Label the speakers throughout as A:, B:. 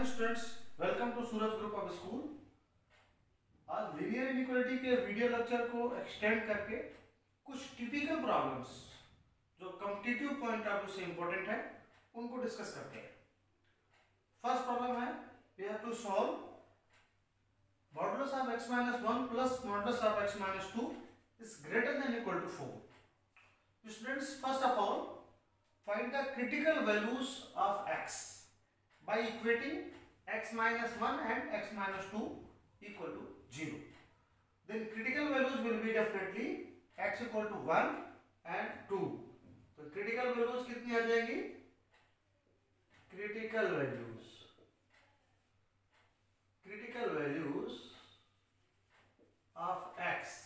A: Morning students welcome to Suraj group of school आज linear inequality के video lecture को extend करके कुछ टिपिकल प्रॉब्लम्स जो कॉम्पिटिटिव पॉइंट ऑफ़ व्यू से इंपॉर्टेंट है, उनको डिस्कस करते हैं। फ़र्स्ट प्रॉब्लम है we have to solve modulus of x minus 1 plus modulus of x minus 2 is greater than equal to 4 students, first of all, find the critical values of x. by equating x minus 1 and x minus 2 equal to 0 then critical values will be definitely x equal to 1 and 2 तो critical values कितनी आ जाएँगी critical values critical values of x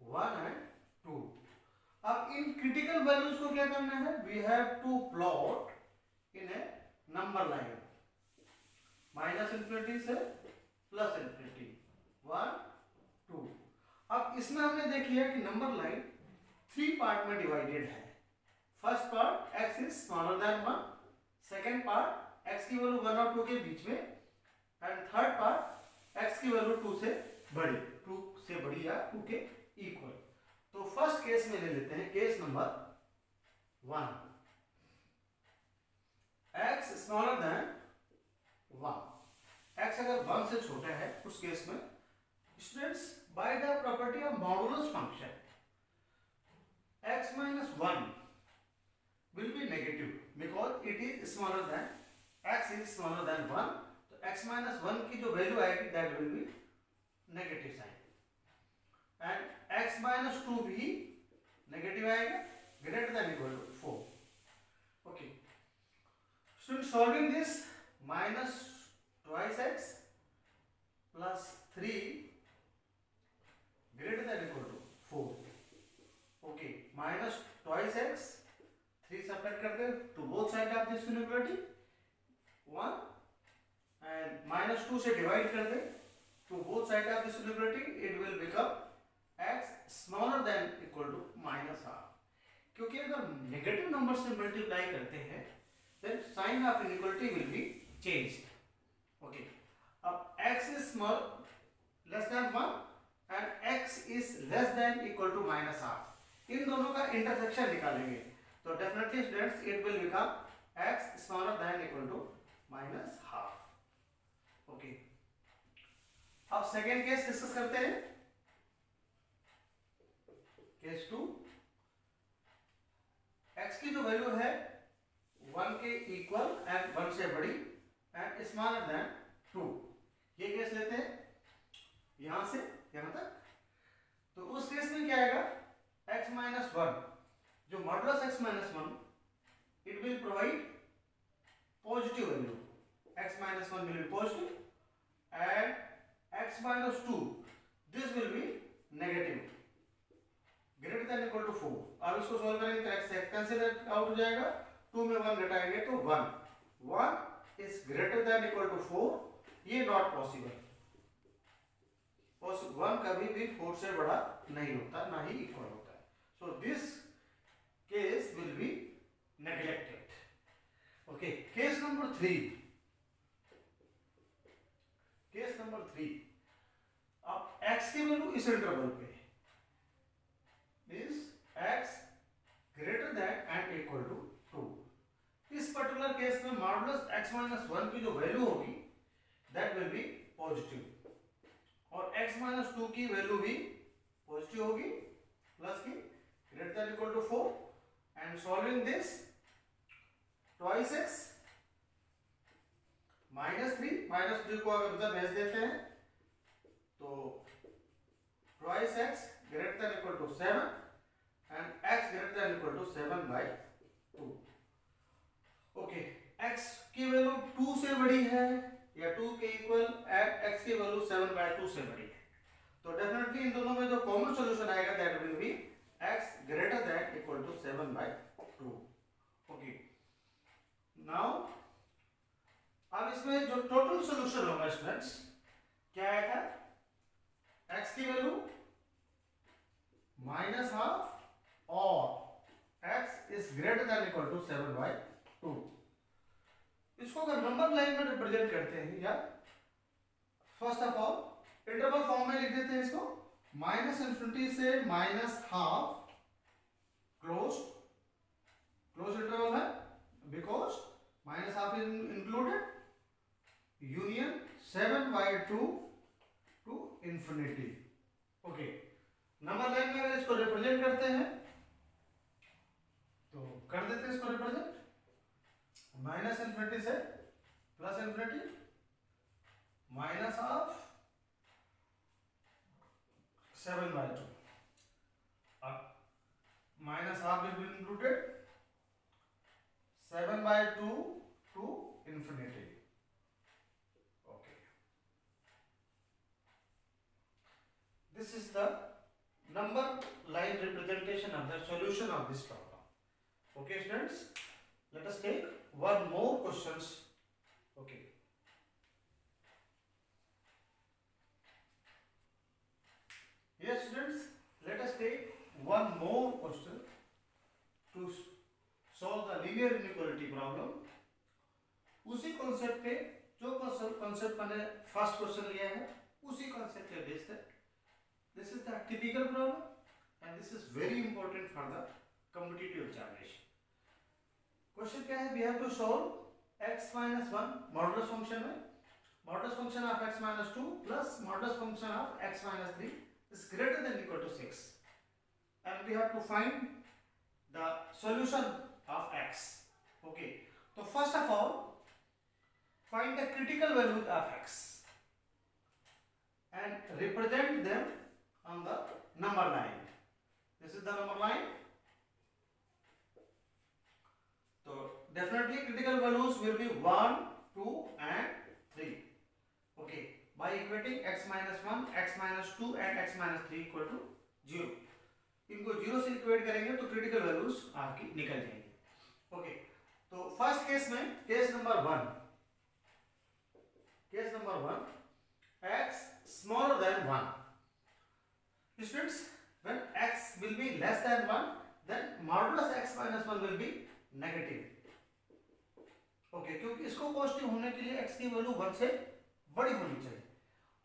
A: 1 and 2 अब in critical values को क्या करना है we have to plot in a number line minus infinity से plus infinity one, two. अब इसमें हमने देख लिया कि नंबर लाइन थ्री पार्ट में डिवाइडेड है। First part x is smaller than one second part x की वैल्यू वन और टू के बीच में। एंड थर्ड पार्ट एक्स की वैल्यू टू से बड़ी। टू से बड़ी या टू के इक्वल तो फ़र्स्ट केस में ले लेते हैं case number one x smaller than one. x अगर one से छोटा है, उस केस में students by the property of modulus function x minus one will be negative because it is smaller than x is smaller than one तो x minus one की जो value आएगी that will be negative sign and x minus two भी negative आएगा greater than equal to so solving this, minus twice x plus 3 greater than equal to 4 okay, minus twice x three subtract कर दे तो both side of this inequality one and minus से divide कर दे तो both side of this inequality it will become x smaller than equal to minus क्योंकि अगर negative number से मल्टीप्लाई करते हैं then sign of inequality will be changed okay अब x is small less than 1 and x is less than equal to minus half इन दोनों का intersection निकालेंगे. तो definitely students it will become x smaller than equal to minus half okay अब second case discuss करते हैं. Case to x की जो value है वन के इक्वल एंड वन से बड़ी एंड स्मॉलर देन टू ये केस लेते हैं यहाँ से यहाँ तक तो उस केस में क्या आएगा x माइनस वन जो modulus x minus one it will provide positive value x minus one will be positive and x minus two this will be negative greater than equal to four अब इसको solve करेंगे तो x cancel out हो जाएगा one घटाएँगे तो one one is greater than equal to four ये not possible one कभी भी फोर से बड़ा नहीं होता ना ही इक्वल होता है so this case will be neglected. Okay, case number three. Case number three. अब x की वैल्यू इस इंटरवल पे means x greater than and equal to case में मॉडुलस x माइनस वन की जो वैल्यू होगी दैट विल बी पॉजिटिव और x minus two की वैल्यू भी पॉजिटिव होगी प्लस की greater equal to four and solving this, twice x minus three minus three को अगर उधर भेज देते हैं तो x greater than equal to seven x greater than equal to seven by two okay x की वैल्यू टू से बड़ी है या टू के इक्वल एंड x की वैल्यू सेवन बाय टू से बड़ी है। तो डेफिनेटली इन दोनों में जो कॉमन सोल्यूशन आएगा that will be x greater than equal to 7 by 2 okay. Now, अब इसमें जो टोटल सोल्यूशन होगा स्टूडेंट्स क्या आएगा x की वैल्यू माइनस हाफ़ और x is greater than equal to 7 by 2 इसको अगर नंबर लाइन में रिप्रेजेंट करते हैं, या? First of all interval form में लिख देते हैं इसको। माइनस इंफिनिटी से minus half close close interval है because minus half is included union seven by two to infinity okay number line में अगर इसको रिप्रेजेंट करते हैं तो कर देते हैं इसको रिप्रेजेंट माइनस इन्फिनिटी से plus infinity minus of seven by two अब minus of is included seven by two to infinity okay this is the number line representation of the solution of this problem okay students let us take one more questions. Okay. Yes students, let us take one more question to solve the linear inequality problem. उसी concept पे जो concept मैंने first question लिया है उसी concept पे based है This is the typical problem and this is very important for the competitive examination. Question क्या है? We have to solve x minus one modulus function में modulus function of x minus two plus modulus function of x minus three is greater than equal to six, and we have to find the solution of x. Okay. So first of all, find the critical value of x and represent them on the number line. This is the number line. So definitely critical values will be 1, 2 and 3. Okay. By equating x minus 1, x minus 2 and x minus 3 equal to 0. इनको zero से equate करेंगे तो critical values आपकी निकल जाएँगी okay तो first case में case number one case number one x smaller than one Students, when x will be less than 1, then modulus x minus 1 will be negative okay क्योंकि इसको positive होने के लिए एक्स की वैल्यू वन से बड़ी होनी चाहिए।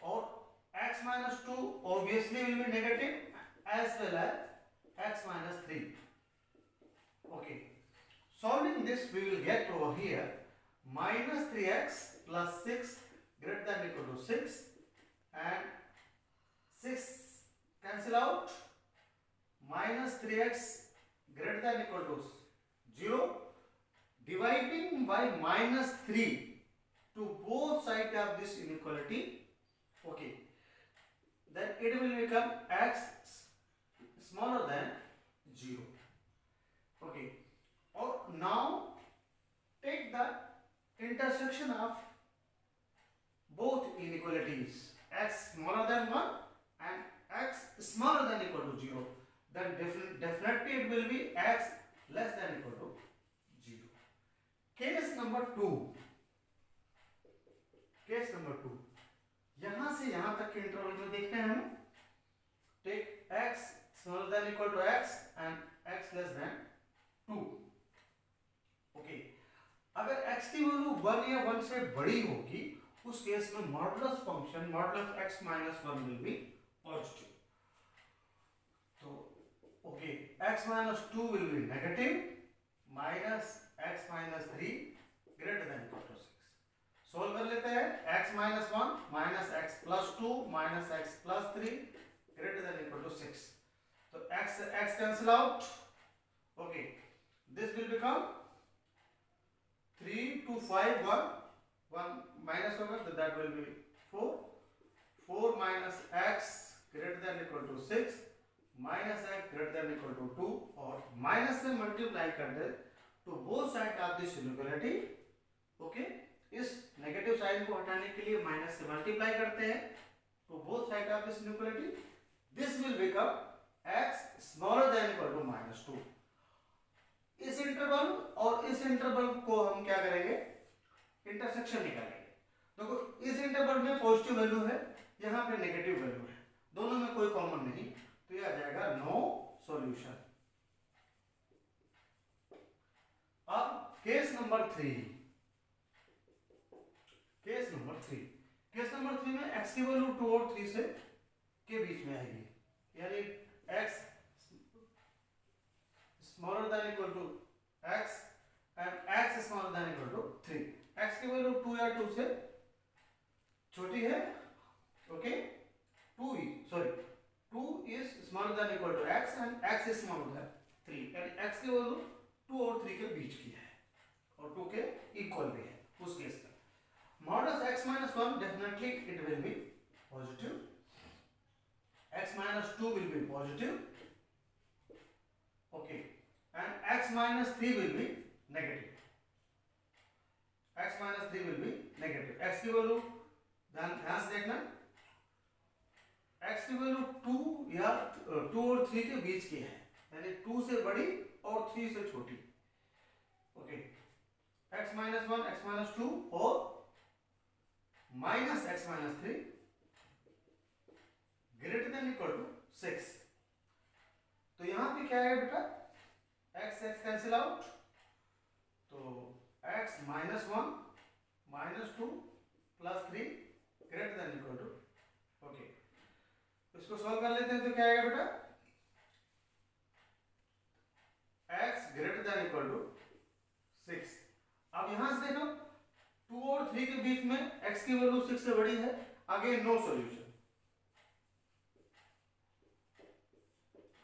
A: और x minus two obviously will be negative as well as x minus three okay solving this we will get over here minus three x plus six greater than equal to six and six cancel out minus three x greater than equal to 0 dividing by minus 3 to both sides of this inequality. Okay. Then it will become x smaller than 0 okay. Or now take the intersection of both inequalities x smaller than 1 and x smaller than equal to 0 then definitely, definitely it will be x less than equal to zero. Case number two. Case number two. यहाँ से यहाँ तक के interval में देखते हैं हम ठीक smaller than equal to x and x less than 2 okay अगर एक्स की वैल्यू 1 या 1 से बड़ी होगी, उस केस में modulus function modulus x 1 will be positive x minus 2 will be negative, minus x minus 3 greater than equal to 6. Solve कर लेते हैं x minus 1 minus x plus 2 minus x plus 3 greater than equal to 6. So x x cancel out. Okay, this will become 3 to 5 1 1 minus होगा तो that will be 4 4 minus x greater than equal to 6 x greater than equal to 2 और minus से multiply कर दे तो both side of this inequality, okay? इस negative sign को हटाने के लिए माइनस से मल्टीप्लाई करते हैं तो both side of this inequality this will become x smaller than equal to minus two इस इंटरवल और इस इंटरवल को हम क्या करेंगे? इंटरसेक्शन निकालेंगे। देखो, इस इंटरवल में पॉजिटिव वैल्यू है, यहाँ पे नेगेटिव वैल्यू है। दोनों में कोई कॉमन नहीं। तो ये आ जाएगा नो सॉल्यूशन अब case number three case number three case number three में एक्स की वैल्यू टू और थ्री से के बीच में आएगी. यानी x smaller than equal to x and x smaller than equal to three x की वैल्यू टू या टू से छोटी है okay two he sorry two is equal to x and x is smaller than three and x की value two और three के बीच की है और टू के इक्वल भी है उस केस में modulus x minus 1 definitely it will be positive x minus 2 will be positive okay and x minus 3 will be negative x minus 3 will be negative x की वैल्यू ध्यान से देखना x की वैल्यू टू या two और three के बीच की है। यानी 2 से बड़ी और 3 से छोटी। Okay x minus 1 x minus 2 और minus x minus three greater than equal to six तो यहाँ पे क्या है बेटा? एक्स एक्स कैंसिल आउट तो x minus one minus two plus three greater than equal to okay इसको सॉल्व कर लेते हैं तो क्या आएगा बेटा? X greater than equal to six अब यहाँ से देखो टू और थ्री के बीच में एक्स की वैल्यू सिक्स से बड़ी है again no solution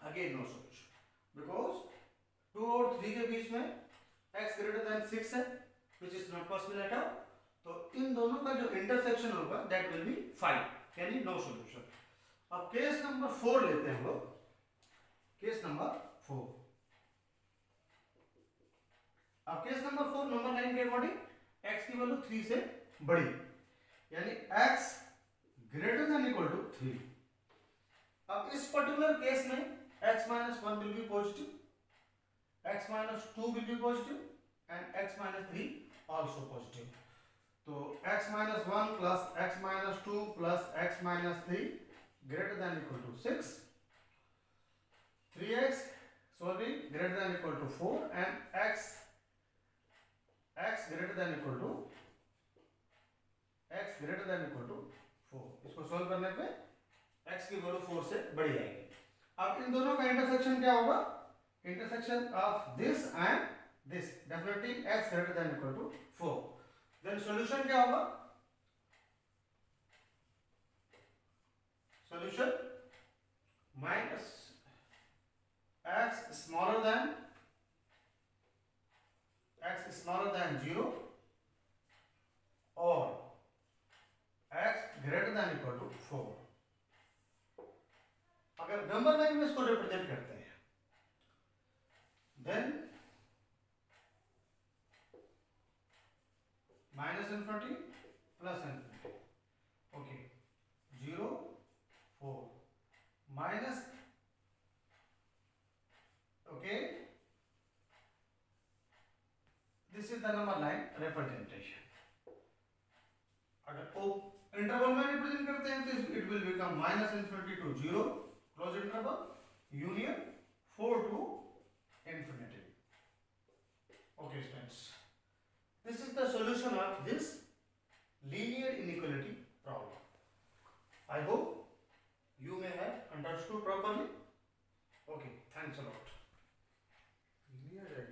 A: again no solution because two और थ्री के बीच में एक्स ग्रेटर देन सिक्स है which is not possible at all तो इन दोनों का जो इंटरसेक्शन होगा दैट विल बी फाइव यानी नो सॉल्यूशन अब केस नंबर फोर लेते हैं हम लोग। केस नंबर फोर अब case number four number nine के अकॉर्डिंग x की वैल्यू थ्री से बड़ी। यानी x greater than equal to three अब इस पर्टिकुलर केस में x minus one will be positive x minus two will be positive and x minus three also positive तो x minus one plus x minus two plus x minus three then equal to six three x sorry greater than equal to four and x. x greater than equal to, x greater than equal to 4 इसको solve करने पे x की value 4 से बड़ी आएगी। अब इन दोनों का इंटरसेक्शन क्या होगा? Intersection of this and this definitely x greater than equal to 4 then solution क्या होगा? Solution minus x smaller than x smaller than 0 or x greater than equal to 4 अगर नंबर लाइन में इसको रिप्रेजेंट करते हैं then minus infinity plus infinity okay zero four minus okay this is the number line representation अगर interval में represent करते हैं तो it will become minus infinity to zero close interval union four to infinity okay students this is the solution of this linear inequality problem I hope you may have understood properly okay thanks a lot linear